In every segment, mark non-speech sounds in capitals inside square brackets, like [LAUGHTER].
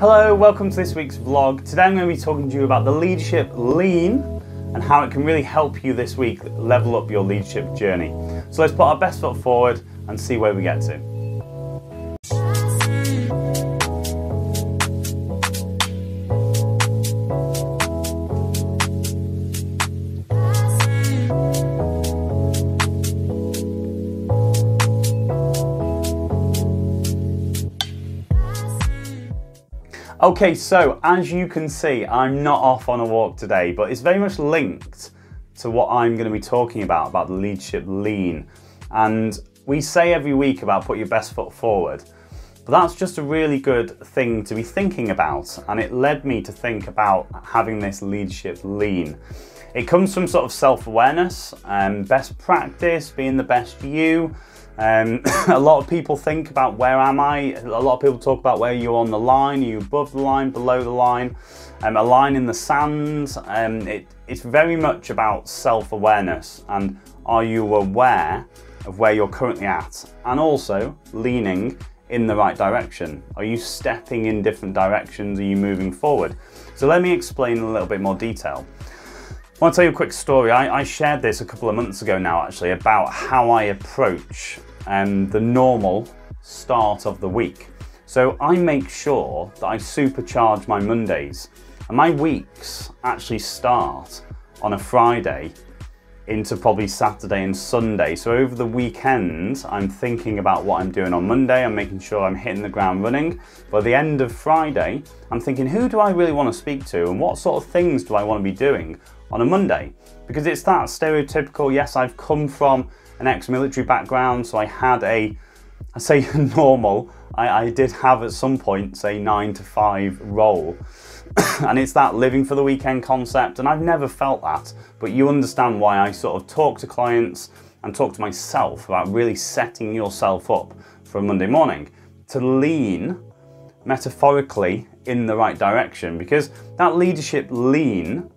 Hello, welcome to this week's vlog. Today I'm going to be talking to you about the leadership lean and how it can really help you this week level up your leadership journey. So let's put our best foot forward and see where we get to. Okay, so as you can see, I'm not off on a walk today, but it's very much linked to what I'm going to be talking about, about the leadership lean. And we say every week about put your best foot forward, but that's just a really good thing to be thinking about. And it led me to think about having this leadership lean. It comes from sort of self awareness and um, best practice, being the best you, um, [COUGHS] a lot of people think about where am I? A lot of people talk about where you're on the line, are you above the line, below the line, um, a line in the sands. Um, it, it's very much about self awareness and are you aware of where you're currently at and also leaning in the right direction? Are you stepping in different directions? Are you moving forward? So let me explain in a little bit more detail. I want to tell you a quick story. I, I shared this a couple of months ago now, actually, about how I approach um, the normal start of the week. So I make sure that I supercharge my Mondays. And my weeks actually start on a Friday into probably Saturday and Sunday. So over the weekend, I'm thinking about what I'm doing on Monday. I'm making sure I'm hitting the ground running. By the end of Friday, I'm thinking, who do I really want to speak to and what sort of things do I want to be doing on a Monday? Because it's that stereotypical, yes, I've come from an ex-military background, so I had a, I say [LAUGHS] normal, I, I did have at some point, say nine to five role. [COUGHS] and it's that living for the weekend concept, and I've never felt that, but you understand why I sort of talk to clients and talk to myself about really setting yourself up for a Monday morning to lean metaphorically in the right direction because that leadership lean,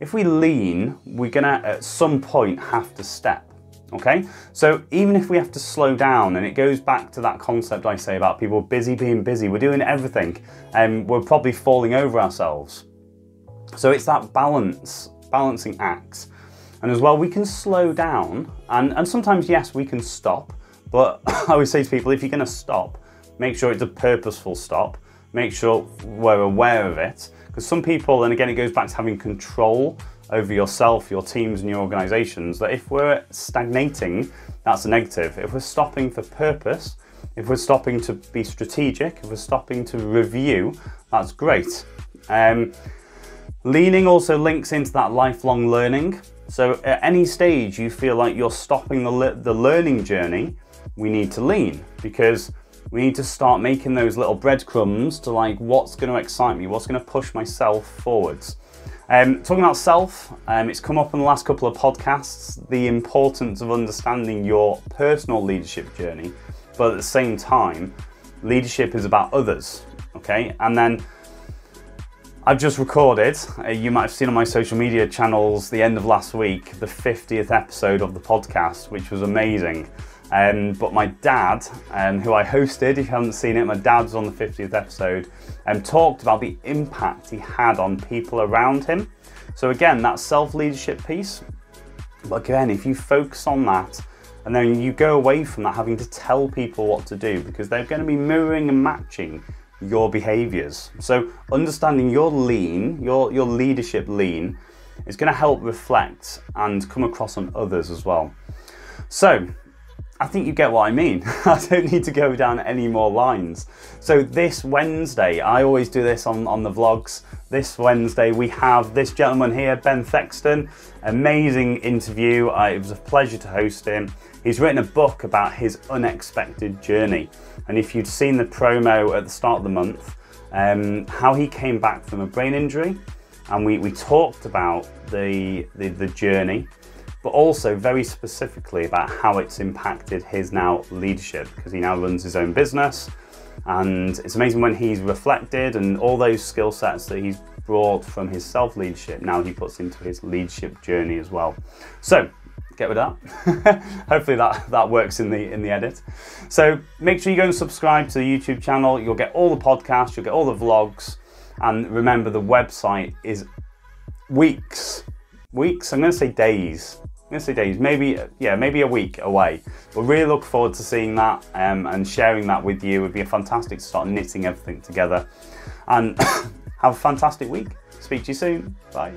if we lean, we're gonna at some point have to step. Okay, so even if we have to slow down, and it goes back to that concept I say about people busy being busy, we're doing everything and we're probably falling over ourselves. So it's that balance, balancing act. And as well, we can slow down, and, and sometimes, yes, we can stop, but [LAUGHS] I always say to people if you're going to stop, make sure it's a purposeful stop, make sure we're aware of it. Because some people, and again, it goes back to having control over yourself, your teams, and your organizations that if we're stagnating, that's a negative. If we're stopping for purpose, if we're stopping to be strategic, if we're stopping to review, that's great. Um, leaning also links into that lifelong learning. So at any stage you feel like you're stopping the, le- the learning journey, we need to lean because we need to start making those little breadcrumbs to like what's going to excite me, what's going to push myself forwards. Um, talking about self, um, it's come up in the last couple of podcasts the importance of understanding your personal leadership journey, but at the same time, leadership is about others, okay? And then I've just recorded, uh, you might have seen on my social media channels the end of last week, the 50th episode of the podcast, which was amazing. Um, but my dad, um, who I hosted, if you haven't seen it, my dad was on the 50th episode and um, talked about the impact he had on people around him. So, again, that self leadership piece. But again, if you focus on that and then you go away from that having to tell people what to do because they're going to be mirroring and matching your behaviors. So, understanding your lean, your, your leadership lean, is going to help reflect and come across on others as well. So, I think you get what I mean. [LAUGHS] I don't need to go down any more lines. So this Wednesday, I always do this on, on the vlogs. This Wednesday, we have this gentleman here, Ben Thexton. Amazing interview. Uh, it was a pleasure to host him. He's written a book about his unexpected journey. And if you'd seen the promo at the start of the month, um, how he came back from a brain injury, and we, we talked about the, the, the journey but also very specifically about how it's impacted his now leadership because he now runs his own business. And it's amazing when he's reflected and all those skill sets that he's brought from his self leadership, now he puts into his leadership journey as well. So, get of that. [LAUGHS] Hopefully that, that works in the in the edit. So make sure you go and subscribe to the YouTube channel. You'll get all the podcasts, you'll get all the vlogs, and remember the website is weeks, weeks. I'm going to say days. I'm to say days, maybe yeah, maybe a week away. But really look forward to seeing that um, and sharing that with you. It would be a fantastic to start knitting everything together. And [COUGHS] have a fantastic week. Speak to you soon. Bye.